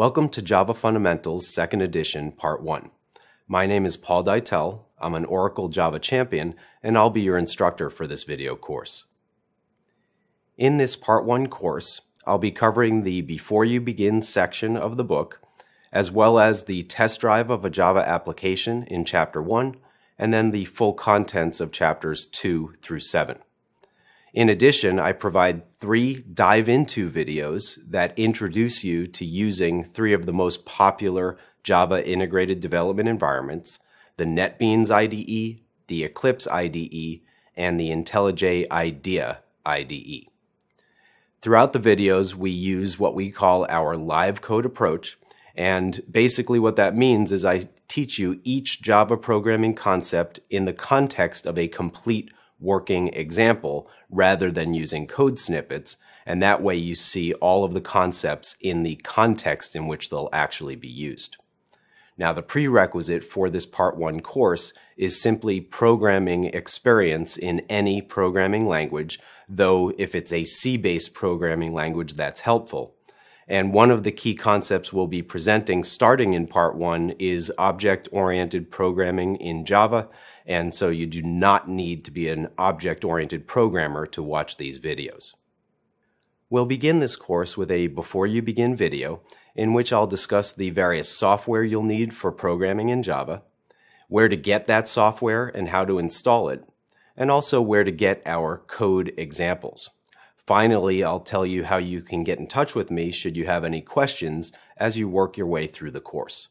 Welcome to Java Fundamentals 2nd Edition, Part 1. My name is Paul Deitel. I'm an Oracle Java champion, and I'll be your instructor for this video course. In this Part 1 course, I'll be covering the Before You Begin section of the book, as well as the test drive of a Java application in Chapter 1, and then the full contents of Chapters 2 through 7. In addition, I provide three dive into videos that introduce you to using three of the most popular Java integrated development environments, the NetBeans IDE, the Eclipse IDE, and the IntelliJ IDEA IDE. Throughout the videos, we use what we call our live code approach. And basically what that means is I teach you each Java programming concept in the context of a complete working example rather than using code snippets. And that way you see all of the concepts in the context in which they'll actually be used. Now, the prerequisite for this part one course is simply programming experience in any programming language, though if it's a C-based programming language, that's helpful. And one of the key concepts we'll be presenting starting in part one is object-oriented programming in Java. And so you do not need to be an object-oriented programmer to watch these videos. We'll begin this course with a Before You Begin video in which I'll discuss the various software you'll need for programming in Java, where to get that software and how to install it, and also where to get our code examples. Finally, I'll tell you how you can get in touch with me should you have any questions as you work your way through the course.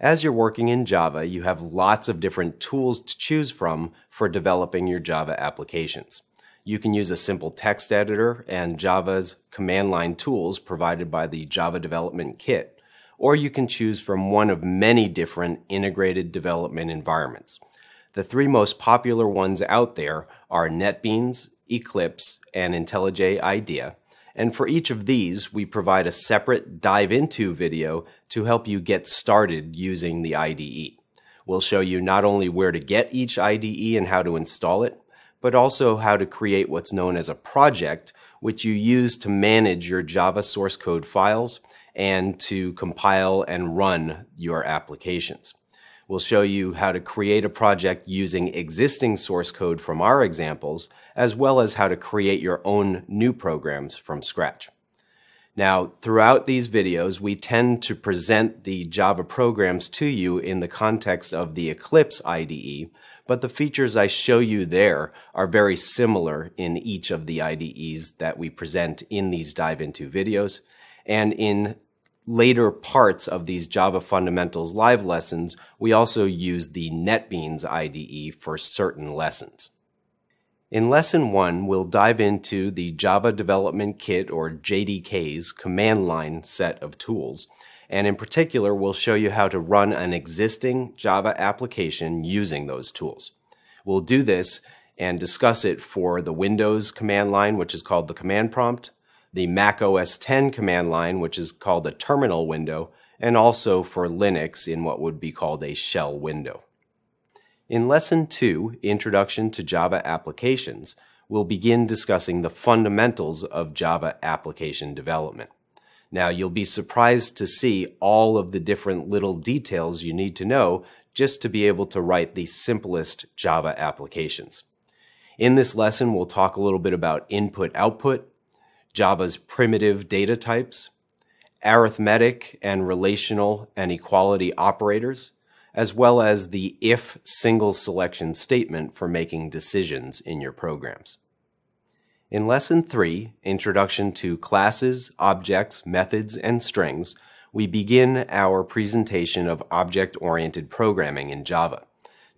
As you're working in Java, you have lots of different tools to choose from for developing your Java applications. You can use a simple text editor and Java's command line tools provided by the Java Development Kit, or you can choose from one of many different integrated development environments. The three most popular ones out there are NetBeans, Eclipse, and IntelliJ IDEA. And for each of these, we provide a separate dive into video to help you get started using the IDE. We'll show you not only where to get each IDE and how to install it, but also how to create what's known as a project, which you use to manage your Java source code files and to compile and run your applications. We'll show you how to create a project using existing source code from our examples, as well as how to create your own new programs from scratch. Now, throughout these videos, we tend to present the Java programs to you in the context of the Eclipse IDE, but the features I show you there are very similar in each of the IDEs that we present in these dive into videos. And in later parts of these Java Fundamentals live lessons, we also use the NetBeans IDE for certain lessons. In Lesson 1, we'll dive into the Java Development Kit or JDK's command line set of tools. And in particular, we'll show you how to run an existing Java application using those tools. We'll do this and discuss it for the Windows command line, which is called the command prompt, the Mac OS X command line, which is called a terminal window, and also for Linux in what would be called a shell window. In Lesson 2, Introduction to Java Applications, we'll begin discussing the fundamentals of Java application development. Now, you'll be surprised to see all of the different little details you need to know just to be able to write the simplest Java applications. In this lesson, we'll talk a little bit about input-output, Java's primitive data types, arithmetic and relational and equality operators, as well as the if single selection statement for making decisions in your programs. In Lesson 3, Introduction to Classes, Objects, Methods, and Strings, we begin our presentation of object-oriented programming in Java.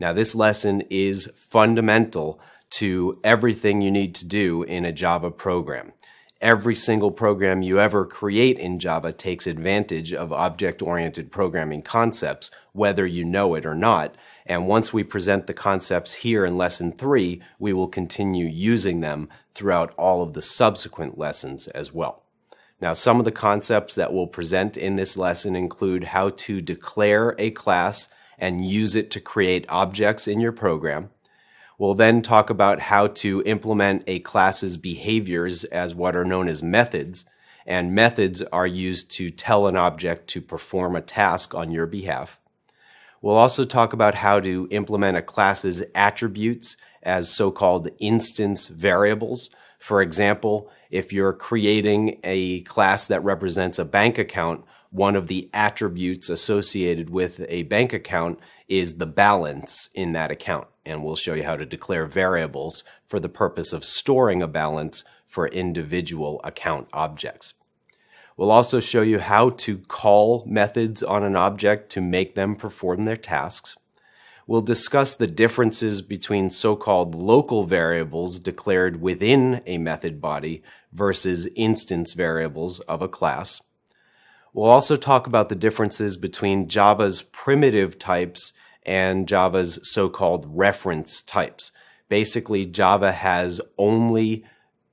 Now, this lesson is fundamental to everything you need to do in a Java program every single program you ever create in Java takes advantage of object-oriented programming concepts, whether you know it or not. And once we present the concepts here in lesson three, we will continue using them throughout all of the subsequent lessons as well. Now, some of the concepts that we'll present in this lesson include how to declare a class and use it to create objects in your program, We'll then talk about how to implement a class's behaviors as what are known as methods. and methods are used to tell an object to perform a task on your behalf. We'll also talk about how to implement a class's attributes as so-called instance variables. For example, if you're creating a class that represents a bank account, one of the attributes associated with a bank account is the balance in that account. And we'll show you how to declare variables for the purpose of storing a balance for individual account objects. We'll also show you how to call methods on an object to make them perform their tasks. We'll discuss the differences between so-called local variables declared within a method body versus instance variables of a class. We'll also talk about the differences between Java's primitive types and Java's so-called reference types. Basically, Java has only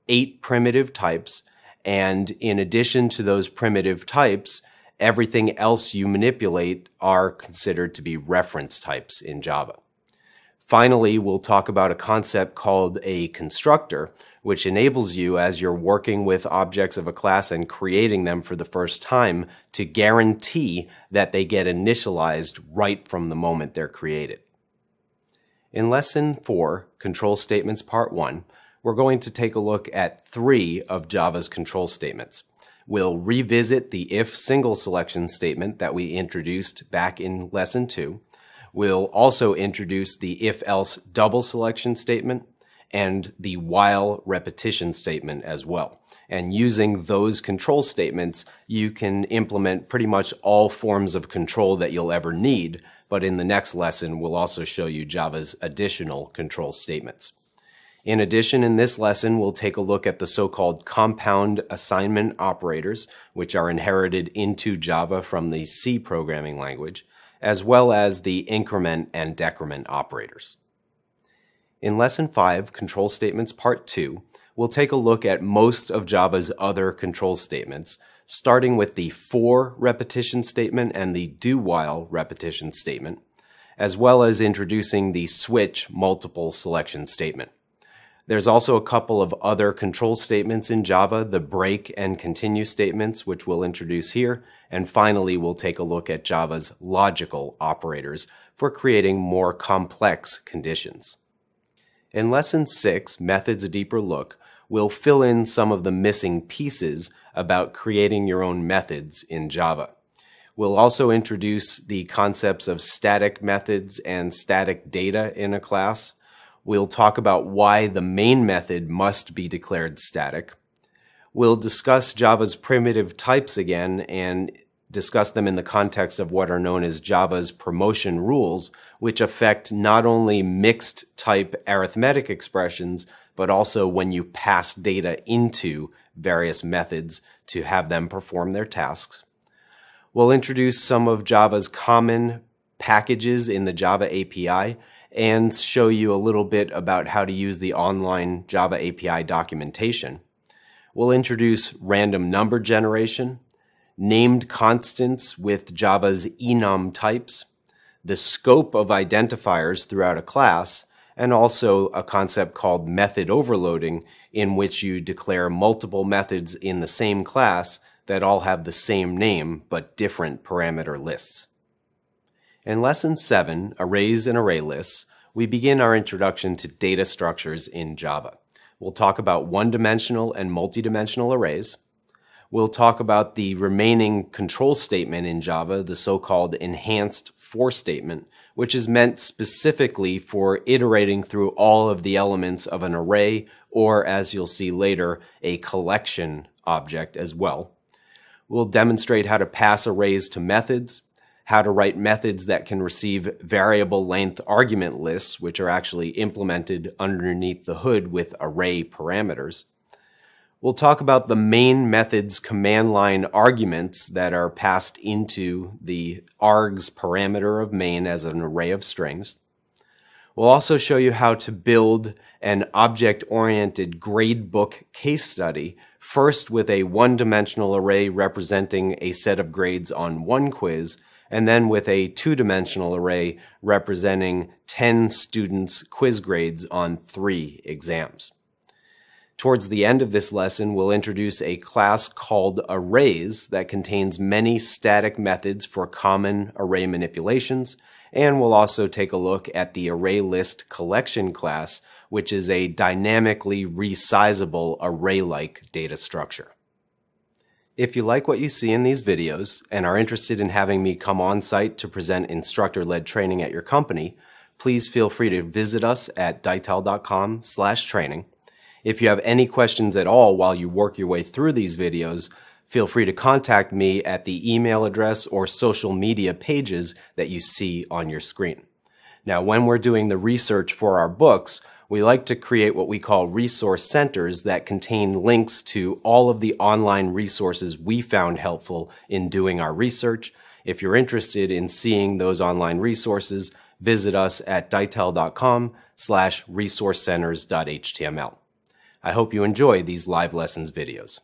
eight primitive types, and in addition to those primitive types, everything else you manipulate are considered to be reference types in Java. Finally, we'll talk about a concept called a constructor, which enables you as you're working with objects of a class and creating them for the first time to guarantee that they get initialized right from the moment they're created. In Lesson 4, Control Statements Part 1, we're going to take a look at three of Java's control statements. We'll revisit the if single selection statement that we introduced back in Lesson 2. We'll also introduce the if else double selection statement and the while repetition statement as well. And using those control statements, you can implement pretty much all forms of control that you'll ever need. But in the next lesson, we'll also show you Java's additional control statements. In addition, in this lesson, we'll take a look at the so-called compound assignment operators, which are inherited into Java from the C programming language, as well as the increment and decrement operators. In Lesson 5, Control Statements Part 2, we'll take a look at most of Java's other control statements, starting with the for repetition statement and the do while repetition statement, as well as introducing the switch multiple selection statement. There's also a couple of other control statements in Java, the break and continue statements, which we'll introduce here. And finally, we'll take a look at Java's logical operators for creating more complex conditions. In Lesson 6, Methods a Deeper Look, we'll fill in some of the missing pieces about creating your own methods in Java. We'll also introduce the concepts of static methods and static data in a class. We'll talk about why the main method must be declared static. We'll discuss Java's primitive types again and discuss them in the context of what are known as Java's promotion rules, which affect not only mixed type arithmetic expressions, but also when you pass data into various methods to have them perform their tasks. We'll introduce some of Java's common packages in the Java API and show you a little bit about how to use the online Java API documentation. We'll introduce random number generation, named constants with Java's enum types, the scope of identifiers throughout a class, and also a concept called method overloading, in which you declare multiple methods in the same class that all have the same name but different parameter lists. In Lesson 7, Arrays and Array Lists, we begin our introduction to data structures in Java. We'll talk about one-dimensional and multi-dimensional arrays, We'll talk about the remaining control statement in Java, the so-called enhanced for statement, which is meant specifically for iterating through all of the elements of an array, or as you'll see later, a collection object as well. We'll demonstrate how to pass arrays to methods, how to write methods that can receive variable length argument lists, which are actually implemented underneath the hood with array parameters. We'll talk about the main method's command line arguments that are passed into the args parameter of main as an array of strings. We'll also show you how to build an object-oriented gradebook case study, first with a one-dimensional array representing a set of grades on one quiz, and then with a two-dimensional array representing 10 students' quiz grades on three exams. Towards the end of this lesson, we'll introduce a class called arrays that contains many static methods for common array manipulations, and we'll also take a look at the array list collection class, which is a dynamically resizable array-like data structure. If you like what you see in these videos and are interested in having me come on site to present instructor-led training at your company, please feel free to visit us at deitel.com slash training. If you have any questions at all while you work your way through these videos, feel free to contact me at the email address or social media pages that you see on your screen. Now, when we're doing the research for our books, we like to create what we call resource centers that contain links to all of the online resources we found helpful in doing our research. If you're interested in seeing those online resources, visit us at deitel.com slash resourcecenters.html. I hope you enjoy these live lessons videos.